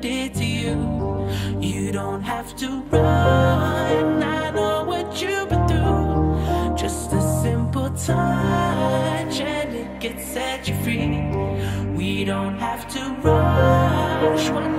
did to you. You don't have to run, I know what you've been through. Just a simple touch and it can set you free. We don't have to rush.